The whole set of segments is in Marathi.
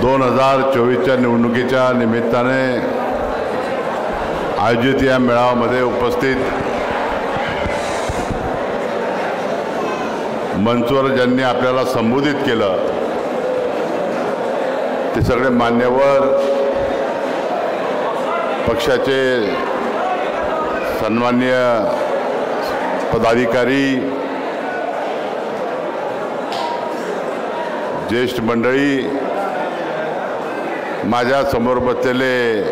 दोन हजार चोवीसच्या निवडणुकीच्या निमित्ताने आयोजित या मेळाव्यामध्ये उपस्थित मंचवर ज्यांनी आपल्याला संबोधित केलं ते सगळे मान्यवर पक्षाचे सन्मान्य पदाधिकारी ज्येष्ठ मंडळी माझ्यासमोर बसलेले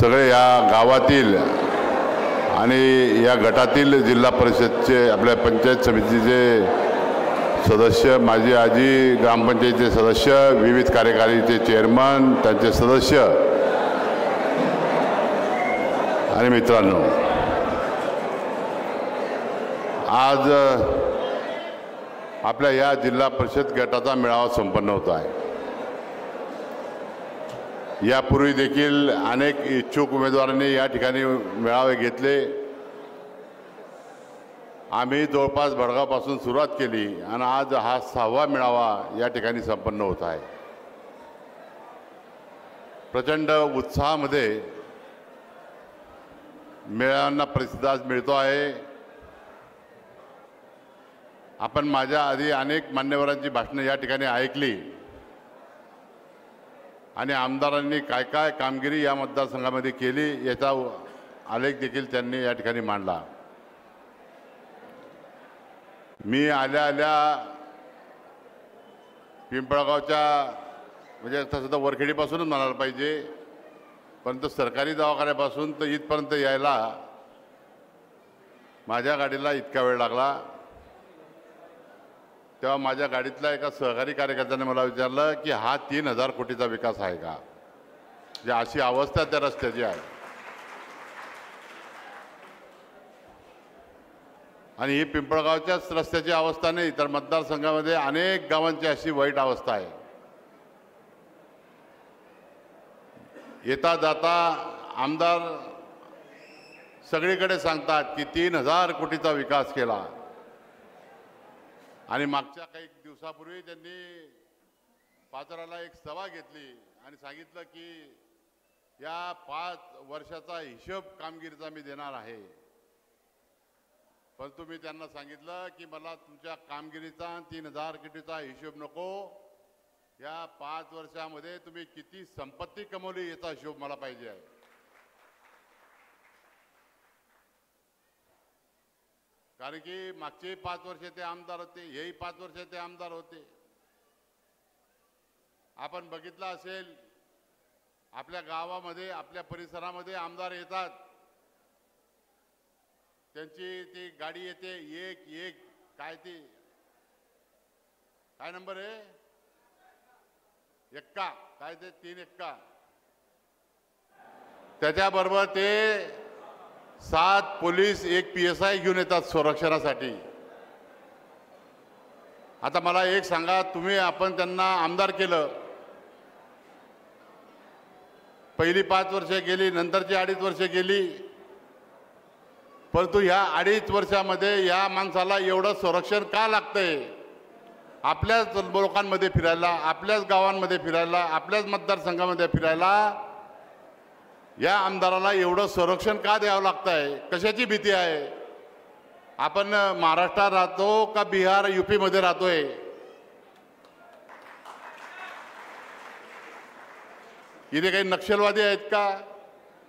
सगळे या गावातील आणि या गटातील जिल्हा परिषदचे आपल्या पंचायत समितीचे सदस्य माझी आजी ग्रामपंचायतीचे सदस्य विविध कार्यकारीचे चेअरमन त्यांचे सदस्य आणि मित्रांनो आज आपल्या या जिल्हा परिषद गटाचा मेळावा संपन्न होत आहे. यापूर्वी देखील अनेक इच्छुक उमेदवारांनी या ठिकाणी मेळावे घेतले. आम्ही जवळपास भडगावपासून सुरुवात केली आणि आज हा सहावा मेळावा या ठिकाणी संपन्न होत आहे. प्रचंड उत्साहामध्ये मेळाव्यांना प्रतिसाद आज मिळतो आहे. आपण माझ्या आधी अनेक मान्यवरांची भाषणं या ठिकाणी ऐकली. आणि आमदारांनी काय काय कामगिरी या मतदारसंघामध्ये केली याचा आलेख देखील त्यांनी या ठिकाणी मांडला. मी आल्या आल्या पिंपळगावच्या म्हणजे तसं तर वरखेडीपासूनच म्हणायला पाहिजे परंतु सरकारी दवाखान्यापासून तर इथपर्यंत यायला माझ्या गाडीला इतका वेळ लागला. तेव्हा माझ्या गाडीतल्या एका सहकारी कार्यकर्त्याने मला विचारलं की हा तीन हजार कोटीचा विकास आहे का? जे अशी अवस्था त्या रस्त्याची आहे. आणि ही पिंपळगावच्याच रस्त्याची अवस्था नाही तर मतदारसंघामध्ये अनेक गावांची अशी वाईट अवस्था आहे. येता जाता आमदार सगळीकडे सांगतात की तीन हजार कोटीचा विकास केला. आणि मागच्या काही दिवसापूर्वी त्यांनी पाचोराला एक सभा घेतली आणि सांगितलं की या पाच वर्षाचा हिशोब कामगिरीचा मी देणार आहे. परंतु मी त्यांना सांगितलं की मला तुमच्या कामगिरीचा तीन हजार किटीचा हिशोब नको. या पाच वर्षामध्ये तुम्ही किती संपत्ती कमवली याचा हिशोब मला पाहिजे आहे. कारण की मागचे पाच वर्ष ते आमदार होते हेही पाच वर्ष ते आमदार होते. आपण बघितलं असेल आपल्या गावामध्ये आपल्या परिसरामध्ये आमदार येतात. त्यांची ती गाडी येते एक एक काय ती? काय नंबर आहे? एक्का काय ते? तीन एक्का. त्याच्याबरोबर ते सात पोलीस एक पी एस आय घेऊन येतात संरक्षणासाठी. आता मला एक सांगा तुम्ही आपण त्यांना आमदार केलं. पहिली पाच वर्ष गेली नंतरची अडीच वर्ष गेली. परंतु ह्या अडीच वर्षामध्ये या माणसाला एवढं संरक्षण का लागतंय? आपल्याच लोकांमध्ये फिरायला आपल्याच गावांमध्ये फिरायला आपल्याच मतदारसंघामध्ये फिरायला या आमदाराला एवढं संरक्षण का द्यावं लागतं आहे कशाची भीती आहे? आपण महाराष्ट्रात राहतो का बिहार युपीमध्ये राहतोय? इथे काही नक्षलवादी आहेत का?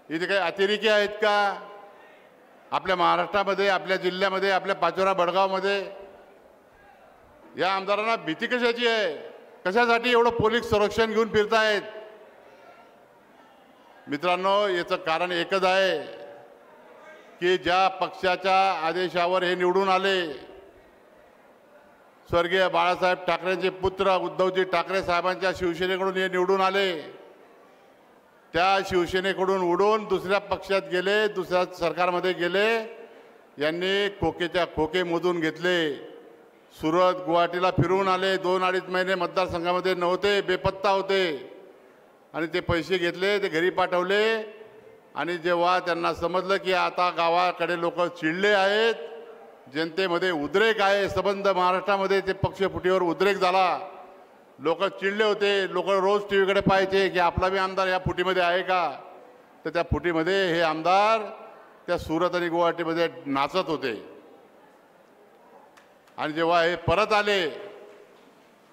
इथे काही अतिरेकी आहेत का? आपल्या महाराष्ट्रामध्ये आपल्या जिल्ह्यामध्ये आपल्या पाचोरा बडगावमध्ये? या आमदारांना भीती कशाची आहे? कशासाठी एवढं पोलीस संरक्षण घेऊन फिरतायत? मित्रांनो याचं कारण एकच आहे की ज्या पक्षाच्या आदेशावर हे निवडून आले स्वर्गीय बाळासाहेब ठाकरेंचे पुत्र उद्धवजी ठाकरे साहेबांच्या शिवसेनेकडून हे निवडून आले. त्या शिवसेनेकडून उडून दुसऱ्या पक्षात गेले दुसऱ्या सरकारमध्ये गेले. यांनी खोकेच्या खोके मोजून घेतले. सुरत गुवाहाटीला फिरून आले. दोन अडीच महिने मतदारसंघामध्ये नव्हते बेपत्ता होते. आणि ते पैसे घेतले ते घरी पाठवले. आणि जेव्हा त्यांना समजलं की आता गावाकडे लोक चिडले आहेत जनतेमध्ये उद्रेक आहे संबंध महाराष्ट्रामध्ये ते पक्षफुटीवर उद्रेक झाला. लोक चिडले होते लोक रोज टी व्हीकडे पाहायचे की आपला बी आमदार या फुटीमध्ये आहे का? तर त्या फुटीमध्ये हे आमदार त्या सुरत आणि गुवाहाटीमध्ये नाचत होते. आणि जेव्हा हे परत आले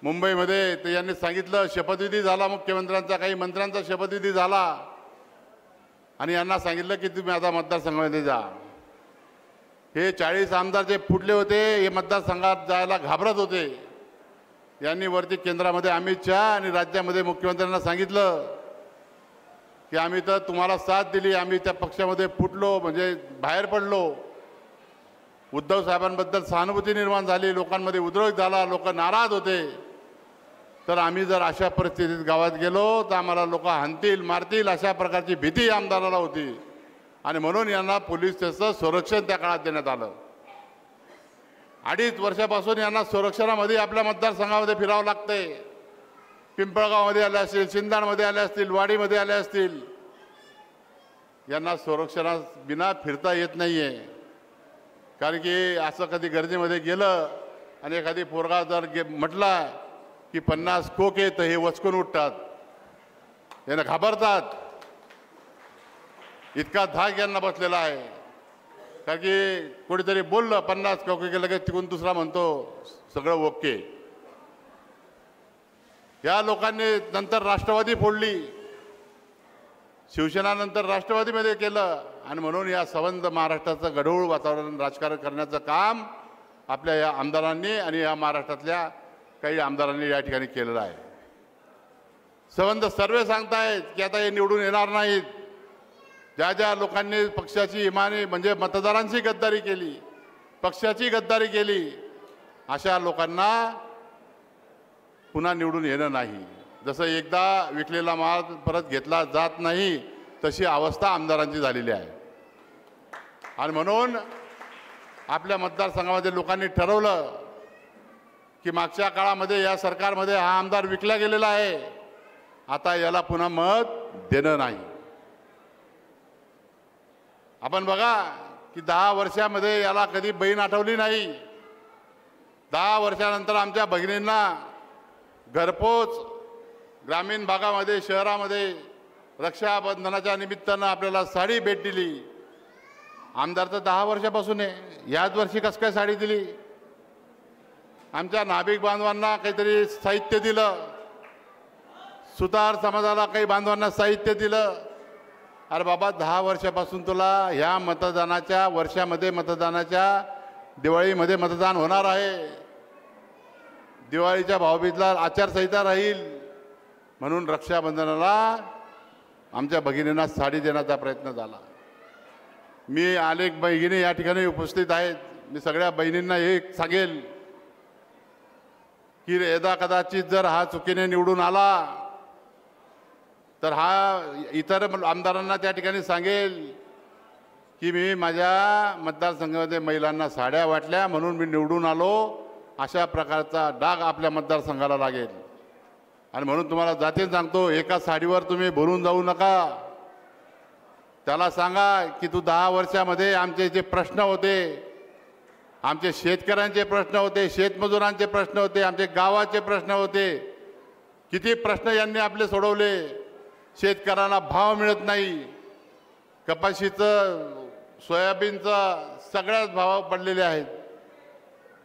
मुंबईमध्ये तर यांनी सांगितलं शपथविधी झाला मुख्यमंत्र्यांचा काही मंत्र्यांचा शपथविधी झाला. आणि यांना सांगितलं की तुम्ही आता मतदारसंघामध्ये जा. हे चाळीस आमदार जे फुटले होते हे मतदारसंघात जायला घाबरत होते. यांनी वरती केंद्रामध्ये अमित शहा आणि राज्यामध्ये मुख्यमंत्र्यांना सांगितलं की आम्ही तर तुम्हाला साथ दिली आम्ही त्या पक्षामध्ये फुटलो म्हणजे बाहेर पडलो. उद्धव साहेबांबद्दल सहानुभूती निर्माण झाली लोकांमध्ये उद्रेक झाला लोक नाराज होते. तर आम्ही जर अशा परिस्थितीत गावात गेलो तर आम्हाला लोक हाणतील मारतील अशा प्रकारची भीती आमदाराला होती. आणि म्हणून यांना पोलीस त्याचं संरक्षण त्या काळात देण्यात आलं. अडीच वर्षापासून यांना संरक्षणामध्ये आपल्या मतदारसंघामध्ये फिरावं लागतंय. पिंपळगावमध्ये आले असतील शिंदाणमध्ये आले असतील वाडीमध्ये आले असतील. यांना संरक्षणा बिना फिरता येत नाहीये. कारण की असं कधी गर्दीमध्ये गेलं आणि एखादी पोरगा जर गे म्हटला की पन्नास कोके तर हे वचकून उठतात. यांना घाबरतात. इतका धाक यांना बसलेला आहे. कारण की कोणीतरी बोललं पन्नास कोके की लगेच तिकून दुसरा म्हणतो सगळं ओके. या लोकांनी नंतर राष्ट्रवादी फोडली. शिवसेनानंतर राष्ट्रवादीमध्ये केलं. आणि म्हणून या संबंध महाराष्ट्राचं गढूळ वातावरण राजकारण करण्याचं काम आपल्या या आमदारांनी आणि या महाराष्ट्रातल्या काही आमदारांनी या ठिकाणी केलेलं आहे. संबंध सर्वे सांगतायत की आता हे निवडून येणार नाहीत. ज्या ज्या लोकांनी पक्षाची इमानी म्हणजे मतदारांची गद्दारी केली पक्षाची गद्दारी केली अशा लोकांना पुन्हा निवडून येणं नाही. जसं एकदा विकलेला माल परत घेतला जात नाही तशी अवस्था आमदारांची झालेली आहे. आणि म्हणून आपल्या मतदारसंघामध्ये लोकांनी ठरवलं की मागच्या काळामध्ये या सरकारमध्ये हा आमदार विकला गेलेला आहे. आता याला पुन्हा मत देणं नाही. आपण बघा की दहा वर्षामध्ये याला कधी बहीण आठवली नाही. दहा वर्षानंतर आमच्या भगिनींना घरपोच ग्रामीण भागामध्ये शहरामध्ये रक्षाबंधनाच्या निमित्तानं आपल्याला साडी भेट दिली. आमदार तर दहा वर्षापासून आहे. याच वर्षी कसं काय साडी दिली? आमच्या नाभिक बांधवांना काहीतरी साहित्य दिलं. सुतार समाजाला काही बांधवांना साहित्य दिलं. अरे बाबा दहा वर्षापासून तुला ह्या मतदानाच्या वर्षामध्ये मतदानाच्या दिवाळीमध्ये मतदान होणार आहे. दिवाळीच्या भावबीजला आचारसंहिता राहील. म्हणून रक्षाबंधनाला आमच्या भगिनींना साडी देण्याचा प्रयत्न झाला. मी अनेक बहिणी या ठिकाणी उपस्थित आहेत. मी सगळ्या बहिणींना हे सांगेल. की एदा कदाचित जर हा चुकीने निवडून आला तर हा इतर आमदारांना त्या ठिकाणी सांगेल की मी माझ्या मतदारसंघामध्ये महिलांना साड्या वाटल्या म्हणून मी निवडून आलो. अशा प्रकारचा डाग आपल्या मतदारसंघाला लागेल. आणि म्हणून तुम्हाला जातीन सांगतो एका साडीवर तुम्ही भरून जाऊ नका. त्याला सांगा की तू दहा वर्षामध्ये आमचे जे प्रश्न होते आमचे शेतकऱ्यांचे प्रश्न होते शेतमजुरांचे प्रश्न होते आमचे गावाचे प्रश्न होते. किती प्रश्न यांनी आपले सोडवले शेतकऱ्यांना भाव मिळत नाही. कपाशीचं सोयाबीनचं सगळ्याच भाव पडलेले आहेत.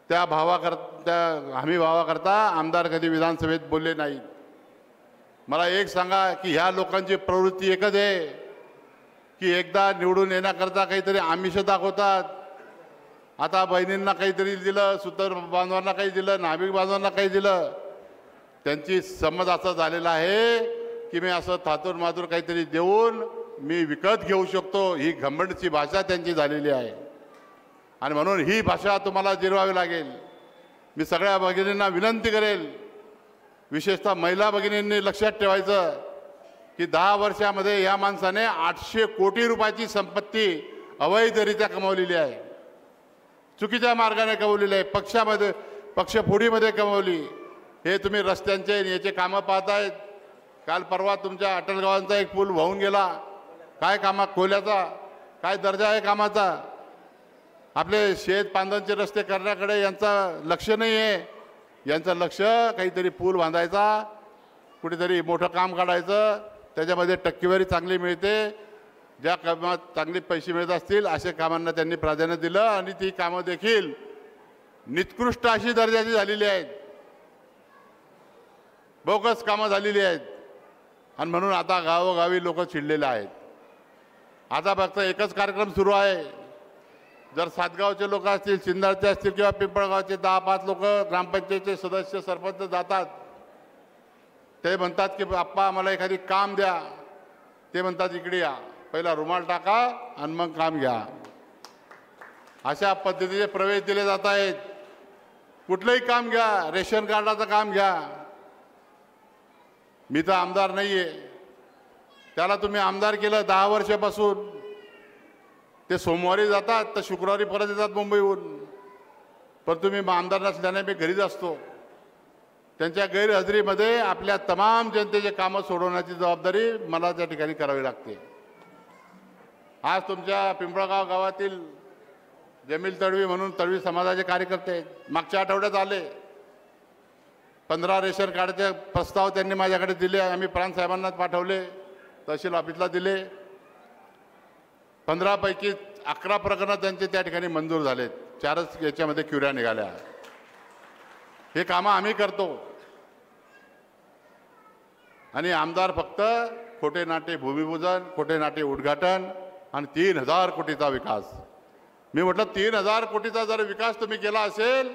त्या भावाकर त्या हमी भावाकरता आमदार कधी विधानसभेत बोलले नाहीत. मला एक सांगा की ह्या लोकांची प्रवृत्ती एकच आहे की एकदा निवडून येण्याकरता काहीतरी आमिष दाखवतात आता बहिणींना काहीतरी दिलं सुतर बांधवांना काही दिलं नाभिक बांधवांना काही दिलं. त्यांची समज असं झालेला आहे की मी असं थातूर मातूर काहीतरी देऊन मी विकत घेऊ शकतो. ही घंबंडची भाषा त्यांची झालेली आहे. आणि म्हणून ही भाषा तुम्हाला जिरवावी लागेल. मी सगळ्या भगिनींना विनंती करेल. विशेषतः महिला भगिनींनी लक्षात ठेवायचं की दहा वर्षामध्ये या माणसाने आठशे कोटी रुपयाची संपत्ती अवैधरित्या कमावलेली आहे. चुकीच्या मार्गाने कमवलेलं आहे. पक्षामध्ये पक्षफोडीमध्ये कमवली. हे तुम्ही रस्त्यांचे आणि याचे कामं पाहतायत काल परवा तुमच्या अटलगावांचा एक पूल वाहून गेला. काय कामा? खोल्याचा. काय दर्जा आहे कामाचा? आपले शेत पांधांचे रस्ते करण्याकडे यांचा लक्ष नाही आहे. यांचं लक्ष काहीतरी पूल बांधायचा. कुठेतरी मोठं काम काढायचं. त्याच्यामध्ये टक्केवारी चांगली मिळते. ज्या कामात चांगले पैसे मिळत असतील अशा कामांना त्यांनी प्राधान्य दिलं आणि ती कामं देखील निकृष्ट अशी दर्जाची झालेली आहेत. बोगस कामं झालेली आहेत. आणि म्हणून आता गावोगावी लोक चिडलेले आहेत. आता फक्त एकच कार्यक्रम सुरू आहे. जर सातगावचे लोक असतील सिन्नरचे असतील किंवा पिंपळगावचे दहा पाच लोक ग्रामपंचायतचे सदस्य सरपंच जातात. ते म्हणतात की आप्पा आम्हाला एखादी काम द्या. ते म्हणतात इकडे या. पहिला रुमाल टाका आणि मग काम घ्या. अशा पद्धतीचे प्रवेश दिले जात आहेत. कुठलंही काम घ्या रेशन कार्डाचं काम घ्या. मी तर आमदार नाही आहे त्याला तुम्ही आमदार केलं दहा वर्षापासून. ते सोमवारी जातात तर शुक्रवारी परत येतात मुंबईहून. पण तुम्ही आमदार नसल्याने मी घरीच असतो. त्यांच्या गैरहजेरीमध्ये आपल्या तमाम जनतेचे कामं सोडवण्याची जबाबदारी मला त्या ठिकाणी करावी लागते. आज तुमच्या पिंपळगाव गावातील जमील तडवी म्हणून तडवी समाजाचे कार्यकर्ते आहेत. मागच्या आठवड्यात आले. पंधरा रेशन कार्डचे प्रस्ताव त्यांनी माझ्याकडे दिले. आम्ही प्रांतसाहेबांना पाठवले. तहसील ऑफिसला दिले. पंधरापैकी अकरा प्रकरणं त्यांचे त्या ठिकाणी मंजूर झालेत. चारच याच्यामध्ये क्युऱ्या निघाल्या. हे कामं आम्ही करतो. आणि आमदार फक्त खोटे नाटे भूमिपूजन खोटे नाटे उद्घाटन आणि तीन हजार कोटीचा विकास. मी म्हटलं तीन हजार कोटीचा जर विकास तुम्ही केला असेल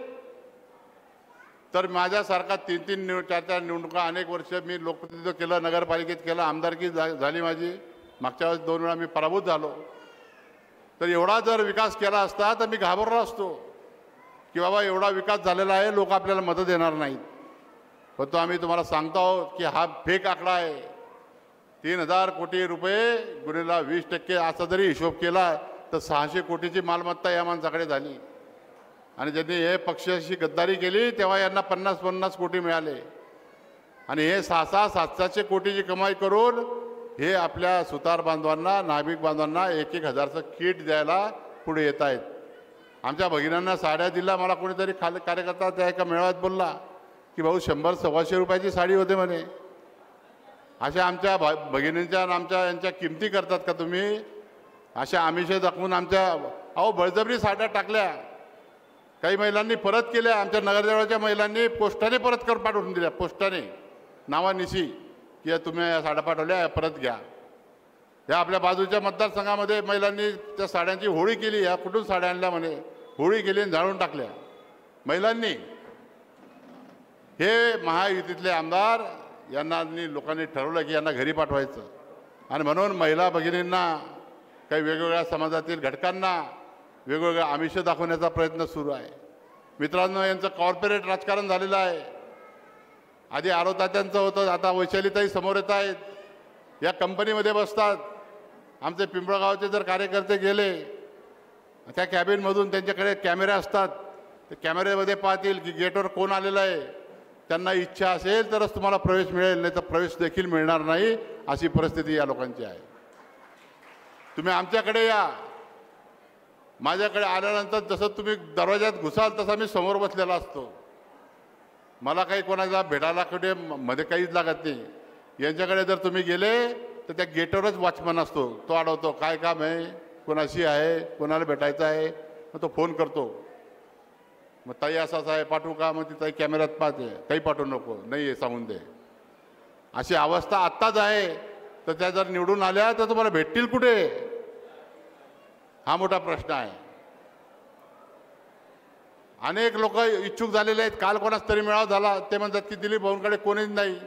तर माझ्यासारखा तीन तीन निव चार चार निवडणुका अनेक वर्ष मी लोकप्रतिनिधित्व केलं नगरपालिकेत केलं आमदारकी झाली माझी. मागच्या वेळेस दोन वेळा मी पराभूत झालो. तर एवढा जर विकास केला असता तर मी घाबरलो असतो. की बाबा एवढा विकास झालेला आहे लोक आपल्याला मदत देणार नाहीत. पण तो आम्ही तुम्हाला सांगतो आहोत की हा फेक आकडा आहे. तीन हजार कोटी रुपये गुन्हेला वीस टक्के असा जरी हिशोब केला तर सहाशे कोटीची मालमत्ता या माणसाकडे झाली. आणि ज्यांनी हे पक्षाशी गद्दारी केली तेव्हा यांना पन्नास पन्नास कोटी मिळाले. आणि हे सहा सहा सात सातशे कोटीची कमाई करून हे आपल्या सुतार बांधवांना नाभिक बांधवांना एक एक हजारचं किट द्यायला पुढे येत आहेत. आमच्या भगिनांना साड्या दिल्या मला कोणीतरी खाल कार्यकर्ता त्या एका मेळाव्यात बोलला की भाऊ शंभर सव्वाशे रुपयाची साडी होते म्हणे. अशा आमच्या भा भगिनींच्या आणि आमच्या यांच्या किमती करतात का तुम्ही? अशा आमिषे दाखवून आमच्या अहो बळजबरी साड्या टाकल्या. काही महिलांनी परत केल्या. आमच्या नगरजवळच्या महिलांनी पोस्टाने परत करून पाठवून दिल्या. पोस्टाने. नावानिशी की या तुम्ही या साड्या पाठवल्या परत घ्या. या आपल्या बाजूच्या मतदारसंघामध्ये महिलांनी त्या साड्यांची होळी केली. या कुठून साड्या आणल्या म्हणे? होळी केली आणि जाळून टाकल्या. महिलांनी. हे महायुतीतले आमदार यांना लोकांनी ठरवलं की यांना घरी पाठवायचं. आणि म्हणून महिला भगिनींना काही वेगवेगळ्या समाजातील घटकांना वेगवेगळ्या आमिष दाखवण्याचा प्रयत्न सुरू आहे. मित्रांनो यांचं कॉर्पोरेट राजकारण झालेलं आहे. आधी आरोतात्यांचं होतं आता वैशालीताई समोर येत आहेत. या कंपनीमध्ये बसतात. आमचे पिंपळगावचे जर कार्यकर्ते गेले त्या कॅबिनमधून त्यांच्याकडे कॅमेरे असतात. ते कॅमेऱ्यामध्ये पाहतील की गेटवर कोण आलेलं आहे. त्यांना इच्छा असेल तरच तुम्हाला प्रवेश मिळेल नाही तर प्रवेश देखील मिळणार नाही अशी परिस्थिती या लोकांची आहे. तुम्ही आमच्याकडे या. माझ्याकडे आल्यानंतर जसं तुम्ही दरवाज्यात घुसाल तसा मी समोर बसलेला असतो. मला काही कोणाला भेटायला कुठे मध्ये काहीच लागत नाही. यांच्याकडे जर तुम्ही गेले तर त्या गेटवरच वॉचमन असतो. तो अडवतो काय काम आहे? कोणाशी आहे? कोणाला भेटायचं आहे? मग तो फोन करतो. मग ताई असाच आहे पाठवू का? मग ती ताई कॅमेऱ्यात पाहते. काही पाठवू नको. नाही आहे सांगून दे. अशी अवस्था आत्ताच आहे. तर त्या जर निवडून आल्या तर तुम्हाला भेटतील कुठे? हा मोठा प्रश्न आहे. अनेक लोक इच्छुक झालेले आहेत. काल कोणाच तरी मेळावा झाला. ते म्हणतात की दिलीप भाऊंकडे कोणीच नाही.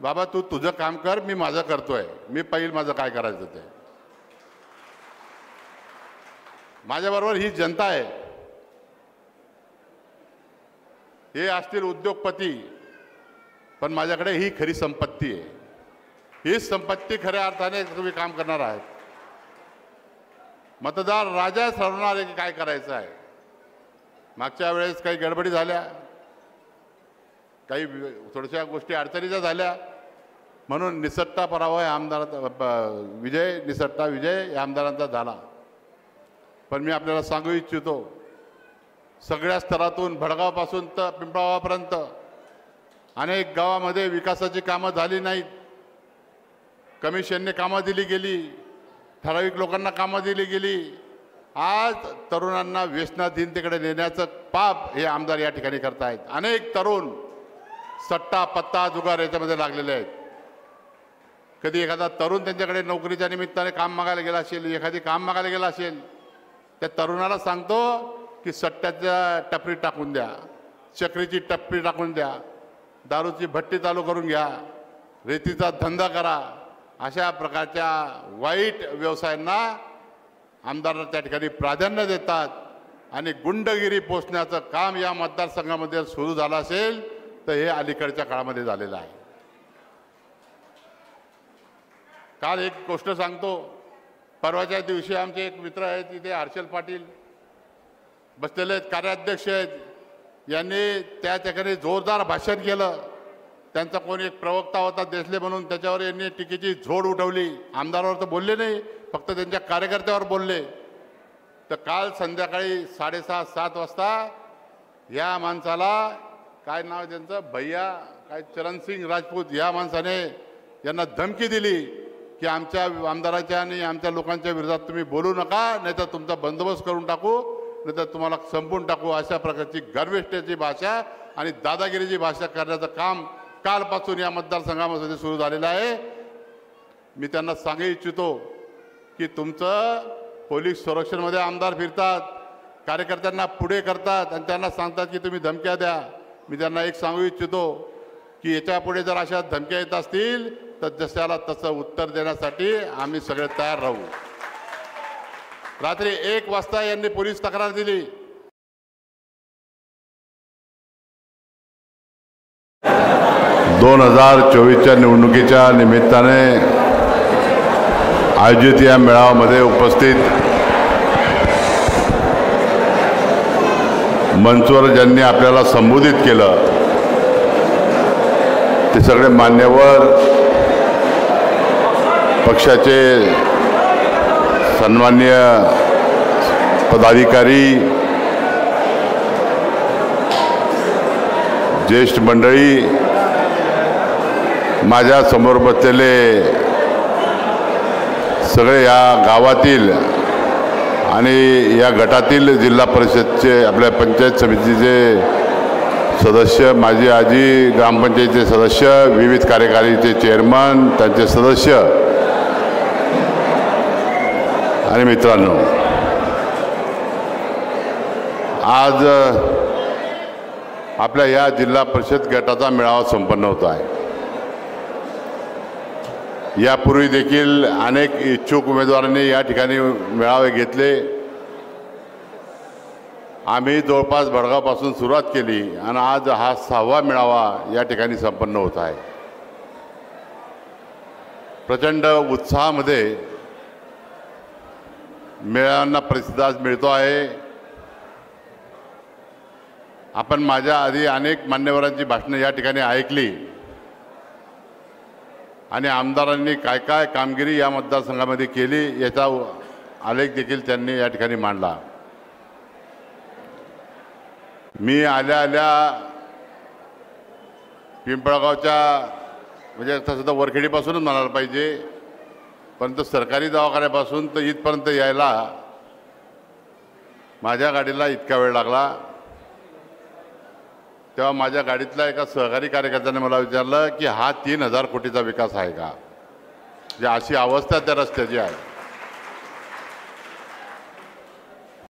बाबा तू तुझं काम कर. मी माझं करतोय. मी पाहिल माझं काय करायचं ते. माझ्याबरोबर ही जनता आहे. हे असतील उद्योगपती पण माझ्याकडे ही खरी संपत्ती आहे. ही संपत्ती खऱ्या अर्थाने तुम्ही काम करणार आहात. मतदार राजा ठरवणार आहे की काय करायचं आहे? मागच्या वेळेस काही गडबडी झाल्या. काही थोड्याशा गोष्टी अडचणीच्या झाल्या. म्हणून निसट्टा पराभव या आमदाराचा विजय निसट्टा विजय या आमदारांचा झाला. पण मी आपल्याला सांगू इच्छितो सगळ्या स्तरातून भडगावपासून तर पिंपळावापर्यंत अनेक गावामध्ये विकासाची कामं झाली नाहीत. कमिशनने कामं दिली गेली. ठराविक लोकांना कामं दिली गेली. आज तरुणांना व्यसनाधीनतेकडे नेण्याचं पाप हे आमदार या ठिकाणी करतायत. अनेक तरुण सट्टा पत्ता जुगार याच्यामध्ये लागलेले आहेत. कधी एखादा तरुण त्यांच्याकडे नोकरीच्या निमित्ताने काम मागायला गेला असेल एखादी काम मागायला गेला असेल त्या तरुणाला सांगतो की सट्ट्याच्या टपरी टाकून द्या चक्रीची टपरी टाकून द्या दारूची भट्टी चालू करून घ्या रेतीचा धंदा करा अशा प्रकारच्या वाईट व्यवसायांना आमदार त्या ठिकाणी प्राधान्य देतात आणि गुंडगिरी पोचण्याचं काम या मतदारसंघामध्ये सुरू झालं असेल तर हे अलीकडच्या काळामध्ये झालेलं आहे. काल एक गोष्ट सांगतो परवाच्या दिवशी आमचे एक मित्र आहेत तिथे हर्षल पाटील बसलेले आहेत कार्याध्यक्ष आहेत. यांनी त्या ठिकाणी जोरदार भाषण केलं. त्यांचा कोणी एक प्रवक्ता होता देसले म्हणून त्याच्यावर यांनी टीकेची झोड उठवली. आमदारावर तर बोलले नाही फक्त त्यांच्या कार्यकर्त्यावर बोलले. तर काल संध्याकाळी साडेसहा सात वाजता या माणसाला काय नाव आहे त्यांचं? भैया काय चरणसिंग राजपूत या माणसाने यांना धमकी दिली की आमच्या आमदाराच्या आणि आमच्या लोकांच्या विरोधात तुम्ही बोलू नका नाहीतर तुमचा बंदोबस्त करून टाकू. नाहीतर तुम्हाला संपून टाकू अशा प्रकारची गर्विष्ठतेची भाषा आणि दादागिरीची भाषा करण्याचं काम कालपासून या मतदारसंघामध्ये सुरू झालेलं आहे. मी त्यांना सांगू इच्छितो की तुमचं पोलीस संरक्षणमध्ये आमदार फिरतात कार्यकर्त्यांना पुढे करतात आणि त्यांना सांगतात की तुम्ही धमक्या द्या. मी त्यांना एक सांगू इच्छितो की याच्यापुढे जर अशा धमक्या येत असतील तर जशाला तसं उत्तर देण्यासाठी आम्ही सगळे तयार राहू. रात्री एक वाजता यांनी पोलीस तक्रार दिली. दोन हजार चोवीसच्या निवडणुकीच्या निमित्ताने आयोजित या मेळाव्यामध्ये उपस्थित मंचवर ज्यांनी आपल्याला संबोधित केलं ते सगळे मान्यवर पक्षाचे सन्मान्य पदाधिकारी ज्येष्ठ मंडळी माझ्यासमोर बसलेले सगळे या गावातील आणि या गटातील जिल्हा परिषदचे आपल्या पंचायत समितीचे सदस्य माझी आजी ग्रामपंचायतीचे सदस्य विविध कार्यकारीचे चेअरमन त्यांचे सदस्य आणि मित्रांनो आज आपल्या या जिल्हा परिषद गटाचा मेळावा संपन्न होत आहे. यापूर्वी देखील अनेक इच्छुक उमेदवारांनी या ठिकाणी मेळावे घेतले. आम्ही जवळपास भडगावपासून सुरुवात केली आणि आज हा सहावा मेळावा या ठिकाणी संपन्न होत आहे. प्रचंड उत्साहामध्ये मेळाव्यांना प्रतिसाद मिळतो आहे. आपण माझ्या आधी अनेक मान्यवरांची भाषणं या ठिकाणी ऐकली. आणि आमदारांनी काय काय कामगिरी या मतदारसंघामध्ये केली याचा आलेख देखील त्यांनी या ठिकाणी मांडला. मी आल्या आल्या पिंपळगावच्या म्हणजे तसं तर वरखेडीपासूनच म्हणायला पाहिजे. परंतु सरकारी दवाखान्यापासून तर इथपर्यंत यायला माझ्या गाडीला इतका वेळ लागला. तेव्हा माझ्या गाडीतल्या एका सहकारी कार्यकर्त्याने मला विचारलं की हा तीन हजार कोटीचा विकास आहे का? म्हणजे अशी अवस्था त्या रस्त्याची आहे.